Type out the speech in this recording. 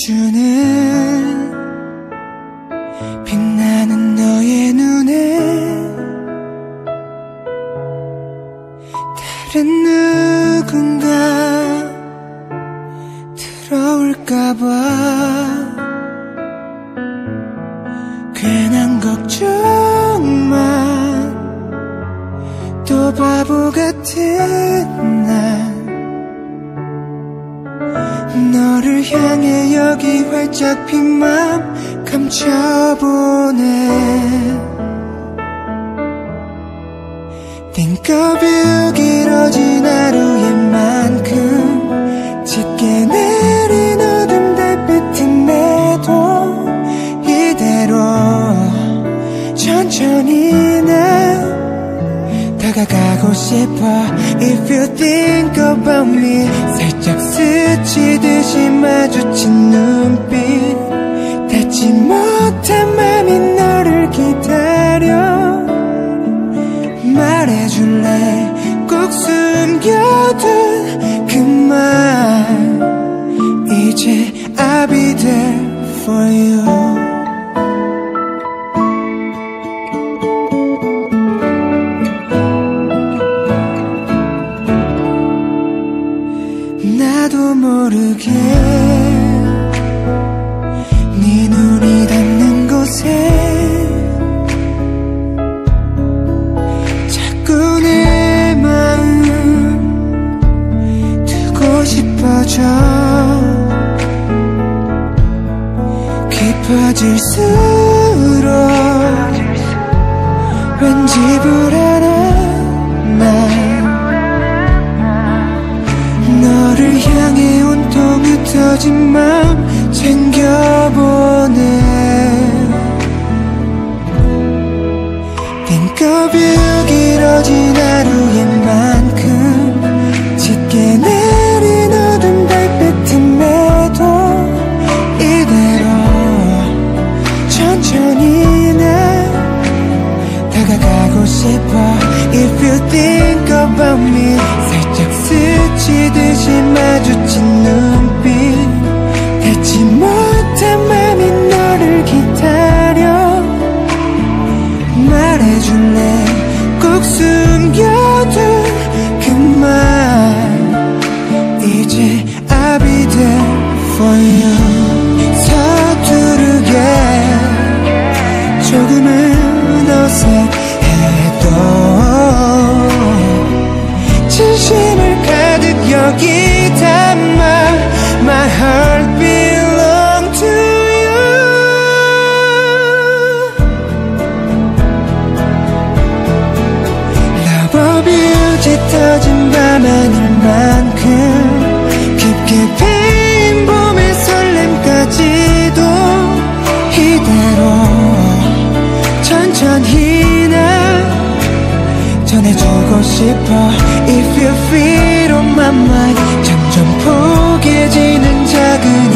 비춰주는 빛나는 너의 눈에 다른 누군가 들어올까봐 괜한 걱정만 또 바보 같은 날 너를 향해 활짝 핀 맘 감춰보네. Think of you 길어진 하루의 만큼 짙게 내린 어둠 달빛임에도 이대로 천천히 나 다가가고 싶어. If you think about me 살짝 스치듯이 마주친 눈 말해줄래 꼭 숨겨둔 그 말 이제 I'll be there for you 깊어질수록 왠지 불안한 날 너를 향해 온통 흩어진 맘 챙겨보네. Think of you 길어진 하루의 다가가고 싶어. If you think about me 살짝 스치듯이 마주친 눈빛. 닿지 못한 맘이 너를 기다려. 말해줄래? 꼭 숨겨둔 그 말. 이제 I'll be there for you 짙어진 밤 아닐 만큼 깊게 패인 봄의 설렘까지도 이대로 천천히 나 전해주고 싶어. If you feel on my mind 점점 포개지는 작은